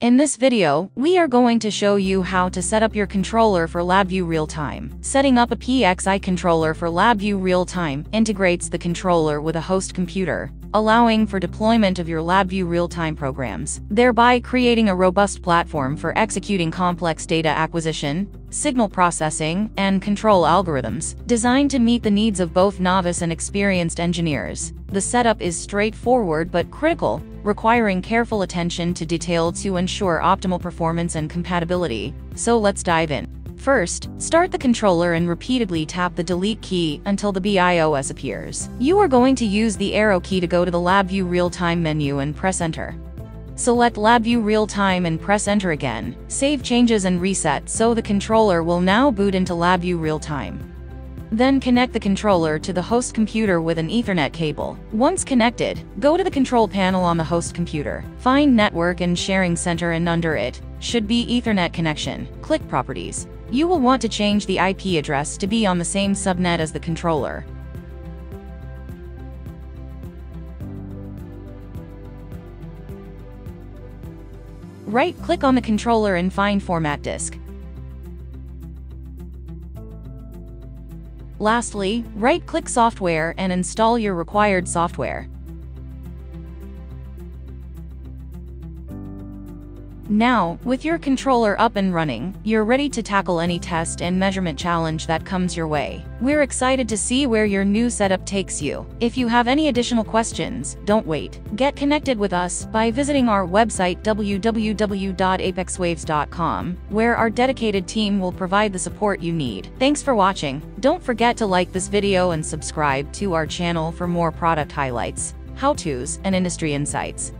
In this video, we are going to show you how to set up your controller for LabVIEW Real-Time. Setting up a PXI controller for LabVIEW Real-Time integrates the controller with a host computer, allowing for deployment of your LabVIEW real-time programs, thereby creating a robust platform for executing complex data acquisition, signal processing, and control algorithms, designed to meet the needs of both novice and experienced engineers. The setup is straightforward but critical, requiring careful attention to detail to ensure optimal performance and compatibility. So let's dive in. First, start the controller and repeatedly tap the delete key until the BIOS appears. You are going to use the arrow key to go to the LabVIEW Real-Time menu and press enter. Select LabVIEW Real-Time and press enter again. Save changes and reset so the controller will now boot into LabVIEW Real-Time. Then connect the controller to the host computer with an Ethernet cable. Once connected, go to the control panel on the host computer. Find Network and Sharing Center and under it should be Ethernet connection. Click Properties. You will want to change the IP address to be on the same subnet as the controller. Right-click on the controller and find Format Disk. Lastly, right-click Software and install your required software. Now, with your controller up and running, you're ready to tackle any test and measurement challenge that comes your way. We're excited to see where your new setup takes you. If you have any additional questions, don't wait. Get connected with us by visiting our website www.apexwaves.com, where our dedicated team will provide the support you need. Thanks for watching. Don't forget to like this video and subscribe to our channel for more product highlights, how-tos, and industry insights.